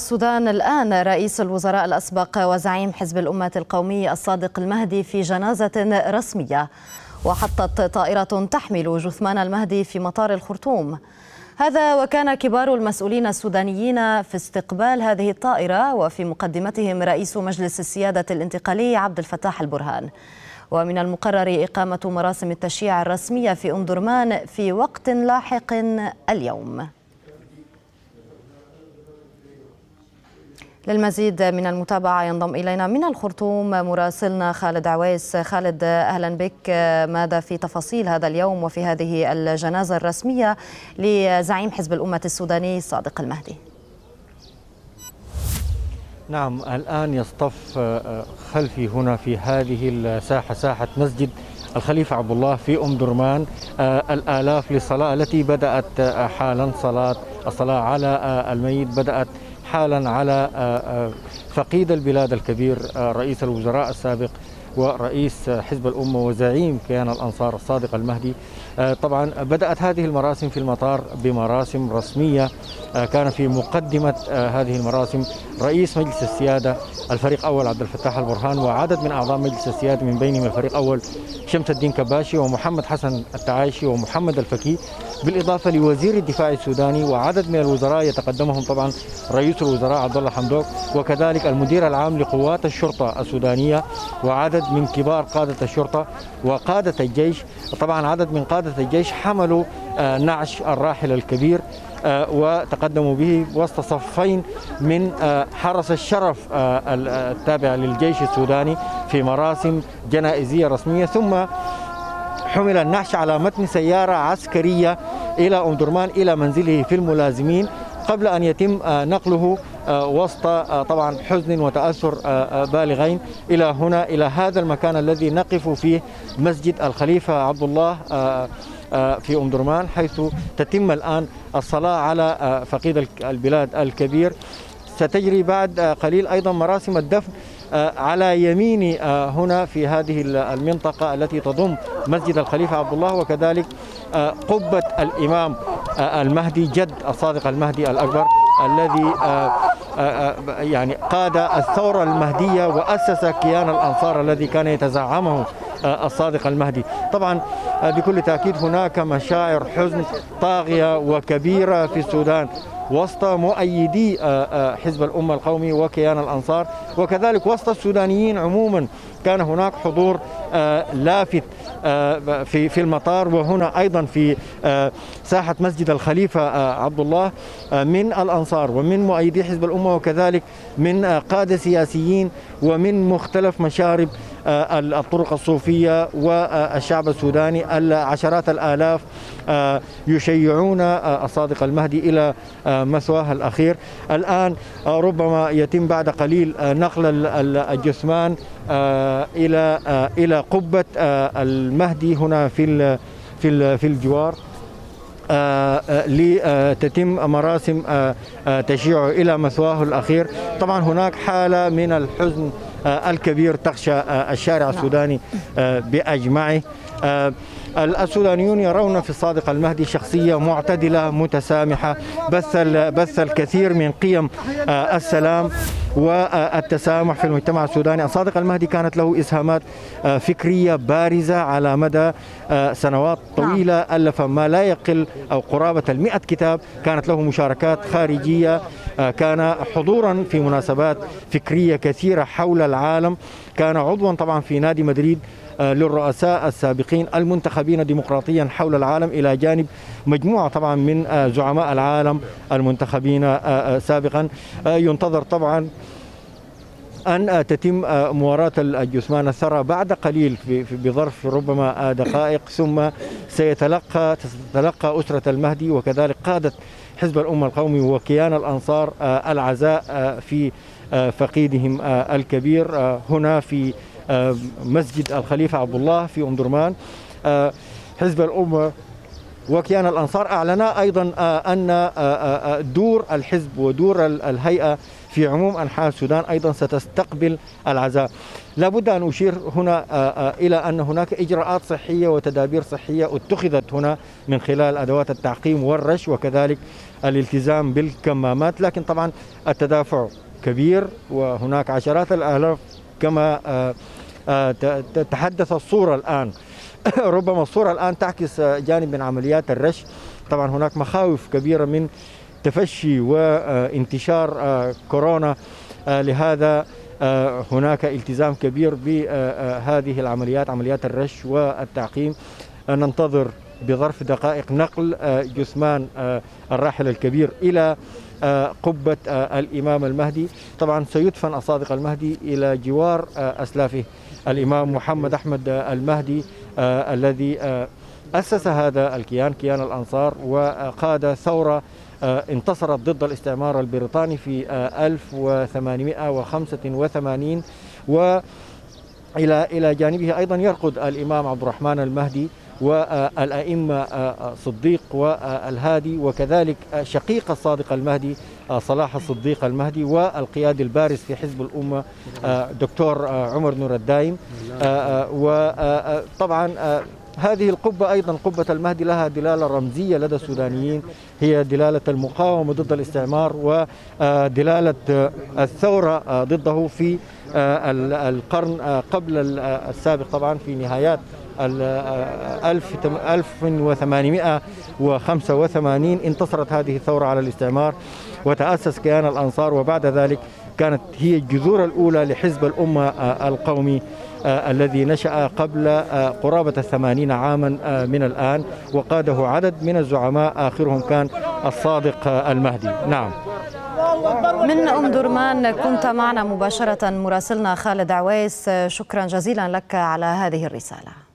السودان الآن رئيس الوزراء الأسبق وزعيم حزب الأمة القومي الصادق المهدي في جنازة رسمية وحطت طائرة تحمل جثمان المهدي في مطار الخرطوم. هذا وكان كبار المسؤولين السودانيين في استقبال هذه الطائرة وفي مقدمتهم رئيس مجلس السيادة الانتقالي عبد الفتاح البرهان. ومن المقرر إقامة مراسم التشييع الرسمية في أم درمان في وقت لاحق اليوم. للمزيد من المتابعة ينضم إلينا من الخرطوم مراسلنا خالد عويس. خالد أهلا بك. ماذا في تفاصيل هذا اليوم وفي هذه الجنازة الرسمية لزعيم حزب الأمة السوداني صادق المهدي؟ نعم الآن يصطف خلفي هنا في هذه الساحة ساحة مسجد الخليفة عبد الله في أم درمان. الآلاف للصلاة التي بدأت حالا صلاة الصلاة على الميت بدأت حالا على فقيد البلاد الكبير رئيس الوزراء السابق ورئيس حزب الأمة وزعيم كيان الأنصار الصادق المهدي. طبعا بدأت هذه المراسم في المطار بمراسم رسمية. كان في مقدمة هذه المراسم رئيس مجلس السيادة الفريق أول عبد الفتاح البرهان وعدد من أعضاء مجلس السيادة من بينهم الفريق أول شمس الدين كباشي ومحمد حسن التعايشي ومحمد الفكي. بالإضافة لوزير الدفاع السوداني وعدد من الوزراء يتقدمهم طبعا رئيس الوزراء عبد الله حمدوك وكذلك المدير العام لقوات الشرطة السودانية وعدد من كبار قادة الشرطة وقادة الجيش. طبعا عدد من قادة الجيش حملوا نعش الراحل الكبير وتقدموا به وسط صفين من حرس الشرف التابع للجيش السوداني في مراسم جنائزية رسمية. ثم حمل النعش على متن سيارة عسكرية إلى أم درمان إلى منزله في الملازمين قبل أن يتم نقله وسط طبعا حزن وتأثر بالغين. إلى هنا إلى هذا المكان الذي نقف فيه مسجد الخليفة عبد الله في أم درمان حيث تتم الآن الصلاة على فقيد البلاد الكبير. ستجري بعد قليل أيضا مراسم الدفن على يمين هنا في هذه المنطقة التي تضم مسجد الخليفة عبد الله وكذلك قبة الإمام المهدي جد الصادق المهدي الأكبر الذي يعني قاد الثورة المهدية وأسس كيان الأنصار الذي كان يتزعمه الصادق المهدي. طبعا بكل تأكيد هناك مشاعر حزن طاغية وكبيرة في السودان. وسط مؤيدي حزب الأمة القومي وكيان الأنصار وكذلك وسط السودانيين عموما كان هناك حضور لافت في في المطار وهنا أيضا في ساحة مسجد الخليفة عبد الله من الأنصار ومن مؤيدي حزب الأمة وكذلك من قادة سياسيين ومن مختلف مشارب الطرق الصوفية والشعب السوداني عشرات الآلاف يشيعون الصادق المهدي إلى مثواه الأخير. الآن ربما يتم بعد قليل نقل الجثمان إلى إلى قبة المهدي هنا في في الجوار لتتم مراسم تشييعه إلى مثواه الأخير. طبعا هناك حالة من الحزن الكبير تخشى الشارع السوداني بأجمعه. السودانيون يرون في الصادق المهدي شخصية معتدلة متسامحة. بث بث الكثير من قيم السلام والتسامح في المجتمع السوداني. الصادق المهدي كانت له إسهامات فكرية بارزة على مدى سنوات طويلة الف ما لا يقل أو قرابة المئة كتاب كانت له مشاركات خارجية كان حضورا في مناسبات فكرية كثيرة حول العالم. كان عضوا طبعا في نادي مدريد للرؤساء السابقين المنتخبين ديمقراطيا حول العالم إلى جانب مجموعة طبعا من زعماء العالم المنتخبين سابقا. ينتظر طبعا أن تتم مواراة الجثمان الثرى بعد قليل بظرف ربما دقائق. ثم سيتلقى تتلقى أسرة المهدي. وكذلك قادة حزب الأمة القومي وكيان الأنصار العزاء في فقيدهم الكبير هنا في مسجد الخليفة عبد الله في أم درمان. حزب الأمة وكيان الأنصار أعلن أيضا أن دور الحزب ودور الهيئة في عموم أنحاء السودان أيضا ستستقبل العزاء. لابد أن أشير هنا إلى أن هناك إجراءات صحية وتدابير صحية اتخذت هنا من خلال أدوات التعقيم والرش وكذلك الالتزام بالكمامات. لكن طبعا التدافع كبير وهناك عشرات الآلاف كما تحدث الصورة الآن. ربما الصورة الآن تعكس جانب من عمليات الرش. طبعا هناك مخاوف كبيرة من تفشي وانتشار كورونا. لهذا هناك التزام كبير بهذه العمليات عمليات الرش والتعقيم. ننتظر بظرف دقائق نقل جثمان الراحل الكبير إلى قبة الإمام المهدي. طبعا سيدفن الصادق المهدي إلى جوار أسلافه. الإمام محمد أحمد المهدي الذي أسس هذا الكيان كيان الأنصار وقاد ثورة انتصرت ضد الاستعمار البريطاني في 1885 و إلى إلى جانبه أيضا يرقد الإمام عبد الرحمن المهدي. والأئمة صديق والهادي وكذلك شقيق الصادق المهدي صلاح الصديق المهدي والقيادي البارز في حزب الأمة دكتور عمر نور الدايم. وطبعا هذه القبة أيضا قبة المهدي لها دلالة رمزية لدى السودانيين هي دلالة المقاومة ضد الاستعمار ودلالة الثورة ضده في القرن قبل السابق طبعا في نهايات 1885 انتصرت هذه الثورة على الاستعمار وتأسس كيان الأنصار وبعد ذلك كانت هي الجذور الأولى لحزب الأمة القومي الذي نشأ قبل قرابة الثمانين عاما من الآن وقاده عدد من الزعماء آخرهم كان الصادق المهدي. نعم. من أم درمان كنت معنا مباشرة مراسلنا خالد عويس. شكرا جزيلا لك على هذه الرسالة.